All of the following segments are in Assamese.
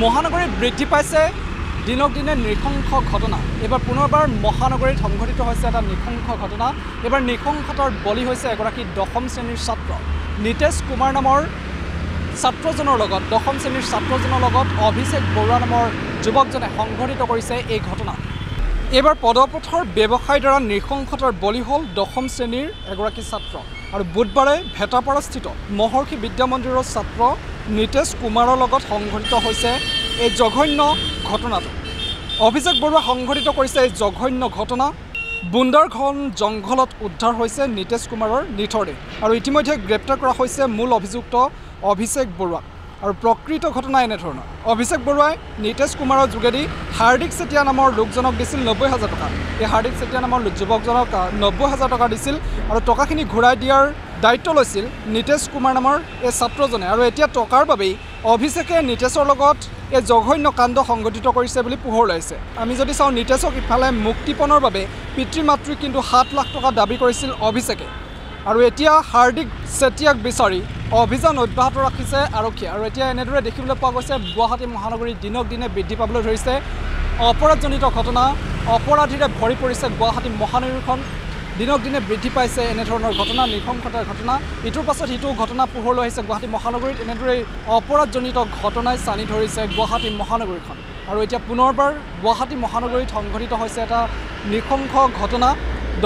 মহানগৰীত বৃদ্ধি পাইছে দিনক দিনে নৃশংস ঘটনা। এইবাৰ পুনৰবাৰ মহানগৰীত সংঘটিত হৈছে এটা নৃশংস ঘটনা। এইবাৰ নৃশংসতাৰ বলি হৈছে এগৰাকী দশম শ্ৰেণীৰ ছাত্ৰ। নিতেশ কুমাৰ নামৰ ছাত্ৰজনৰ লগত দশম শ্ৰেণীৰ ছাত্ৰজনৰ লগত অভিষেক বৰুৱা নামৰ যুৱকজনে সংঘটিত কৰিছে এই ঘটনা। এইবাৰ পদপথৰ ব্যৱসায়ৰ দ্বাৰা নৃশংসতাৰ বলি হ'ল দশম শ্ৰেণীৰ এগৰাকী ছাত্ৰ। আৰু বুধবাৰে ভেটাপাৰাস্থিত মহৰ্ষি বিদ্যা মন্দিৰৰ ছাত্ৰ নিতেশ কুমাৰৰ লগত সংঘটিত হৈছে এই জঘন্য ঘটনাটো। অভিষেক বৰুৱা সংঘটিত কৰিছে এই জঘন্য ঘটনা। বুন্দাৰখন জংঘলত উদ্ধাৰ হৈছে নিতেশ কুমাৰৰ নিথৰদেহ আৰু ইতিমধ্যে গ্ৰেপ্তাৰ কৰা হৈছে মূল অভিযুক্ত অভিষেক বৰুৱাক আৰু প্ৰকৃত ঘটনা এনেধৰণৰ। অভিষেক বৰুৱাই নিতেশ কুমাৰৰ যোগেদি হাৰ্দিক চেতিয়া নামৰ লোকজনক দিছিল নব্বৈ হাজাৰ টকা। এই হাৰ্দিক চেতিয়া নামৰ যুৱকজনক নব্বৈ হাজাৰ টকা দিছিল আৰু টকাখিনি ঘূৰাই দিয়াৰ দায়িত্ব লৈছিল নিতেশ কুমাৰ নামৰ এই ছাত্ৰজনে। আৰু এতিয়া টকাৰ বাবেই অভিষেকে নিতেশৰ লগত এই জঘন্য কাণ্ড সংঘটিত কৰিছে বুলি পোহৰ ওলাইছে। আমি যদি চাওঁ নিতেশক ইফালে মুক্তিপণৰ বাবে পিতৃ মাতৃক কিন্তু সাত লাখ টকা দাবী কৰিছিল অভিষেকে। আৰু এতিয়া হাৰ্দিক চেতিয়াক বিচাৰি অভিযান অব্যাহত ৰাখিছে আৰক্ষীয়ে। আৰু এতিয়া এনেদৰে দেখিবলৈ পোৱা গৈছে গুৱাহাটী মহানগৰীত দিনক দিনে বৃদ্ধি পাবলৈ ধৰিছে। অপৰাধজনিত ঘটনা অপৰাধীৰে ভৰি পৰিছে গুৱাহাটী মহানগৰীখন। দিনক দিনে বৃদ্ধি পাইছে এনেধৰণৰ ঘটনা নৃশংসতাৰ ঘটনা। ইটোৰ পাছত সিটো ঘটনা পোহৰলৈ আহিছে গুৱাহাটী মহানগৰীত। এনেদৰেই অপৰাধজনিত ঘটনাই চানি ধৰিছে গুৱাহাটী মহানগৰীখন। আৰু এতিয়া পুনৰবাৰ গুৱাহাটী মহানগৰীত সংঘটিত হৈছে এটা নৃশংস ঘটনা।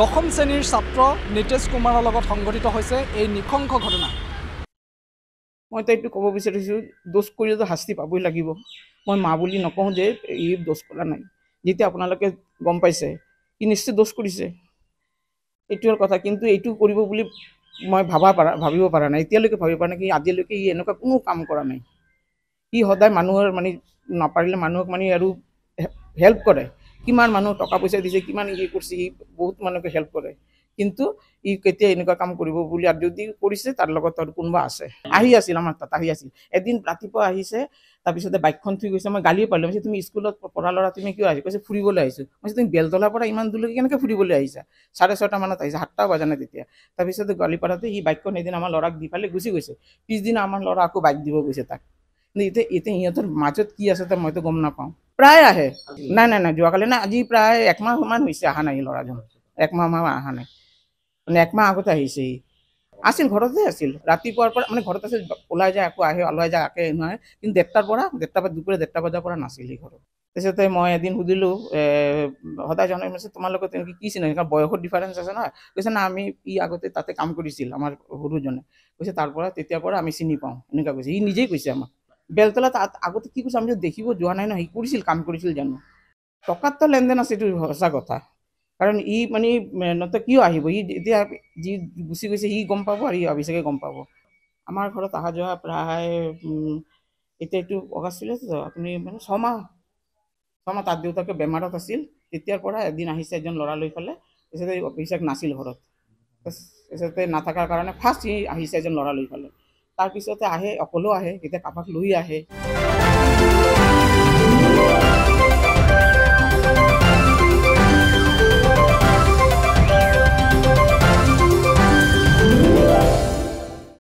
দশম শ্ৰেণীৰ ছাত্ৰ নিতেশ কুমাৰৰ লগত সংঘটিত হৈছে এই নৃশংস ঘটনা। মই এতিয়া এইটো ক'ব বিচাৰিছোঁ দোষ কৰিলেতো শাস্তি পাবই লাগিব। মই মা বুলি নকওঁ যে ই দোষ কৰা নাই। যেতিয়া আপোনালোকে গম পাইছে সি নিশ্চয় দোষ কৰিছে। এইটো কথা কিন্তু এইটো কৰিব বুলি মই ভাবা পাৰা ভাবিব পৰা নাই। এতিয়ালৈকে ভাবিব পৰা নাই কি আজিলৈকে ই এনেকুৱা কোনো কাম কৰা নাই। সি সদায় মানুহৰ মানে নাপাৰিলে মানুহক মানে আৰু হেল্প কৰে। কিমান মানুহ টকা পইচা দিছে কিমান ই কৰিছে সি বহুত মানুহকে হেল্প কৰে। কিন্তু ই কেতিয়া এনেকুৱা কাম কৰিব বুলি আৰু যদি কৰিছে তাৰ লগত আৰু কোনোবা আছে। আহি আছিল আমাৰ তাত আহি আছিল। এদিন ৰাতিপুৱা আহিছে তাৰপিছতে বাইকখন থৈ গৈছে মই গালিয়ে পাৰিলোঁ। মই তুমি স্কুলত পঢ়া ল'ৰা তুমি কিয় আহিছা? কৈছে ফুৰিবলৈ আহিছোঁ। মই তুমি বেলতলাৰ পৰা ইমান দূৰলৈকে কেনেকৈ ফুৰিবলৈ আহিছা? চাৰে ছটা মানত আহিছে সাতটা বজা নাই তেতিয়া। তাৰপিছতে গালি পাৰাতে সি বাইকখন এদিন আমাৰ ল'ৰাক দি পেলাই গুচি গৈছে। পিছদিনা আমাৰ ল'ৰা আকৌ বাইক দিব গৈছে তাক। কিন্তু এতিয়া এতিয়া সিহঁতৰ মাজত কি আছে তাৰ মইতো গম নাপাওঁ। প্ৰায় আহে। নাই নাই নাই যোৱাকালি নাই আজি প্ৰায় একমাহমান হৈছে অহা নাই ল'ৰাজন। একমাহ মান অহা নাই। মানে একমাহ আগতে আহিছে সি আছিল ঘৰতে আছিল। ৰাতিপুৱাৰ পৰা মানে ঘৰত আছিল ওলাই যায় আকৌ আহে ওলাই যায় আকে নহয়। কিন্তু ডেৰটাৰ পৰা ডেৰটা বা দুপৰীয়া ডেৰটা বজাৰ পৰা নাছিল সি ঘৰত। তাৰপিছতে মই এদিন সুধিলোঁ সদায় জনাই মাছে তোমালোকৰ তেনেকৈ কি চিনাকি? কাৰণ বয়সৰ ডিফাৰেঞ্চ আছে নহয়। কৈছে না আমি ই আগতে তাতে কাম কৰিছিল আমাৰ সৰুজনে। কৈছে তাৰ পৰা তেতিয়াৰ পৰা আমি চিনি পাওঁ এনেকুৱা কৈছে। সি নিজেই কৈছে আমাক। বেলতলা তাত আগতে কি কৈছে আমি দেখিব যোৱা নাই ন সি কৰিছিল কাম কৰিছিল জানো? টকাততো লেনদেন আছে এইটো সঁচা কথা। কাৰণ ই মানে নতো কিয় আহিব? ই এতিয়া যি গুচি গৈছে সি গম পাব আৰু অভিষেকে গম পাব। আমাৰ ঘৰত অহা যোৱা প্ৰায় এতিয়া এইটো অগষ্ট চলি আছে আপুনি মানে ছমাহ ছমাহ তাত দেউতাকে বেমাৰত আছিল তেতিয়াৰ পৰা এদিন আহিছে এজন ল'ৰা লৈ পেলাই তাৰপিছতে অভিষেক নাছিল ঘৰত। তাৰপিছতে নাথাকাৰ কাৰণে ফাৰ্ষ্ট সি আহিছে এজন ল'ৰা লৈ পেলাই তাৰপিছতে আহে অকলেও আহে কেতিয়া কাৰোবাক লৈ আহে।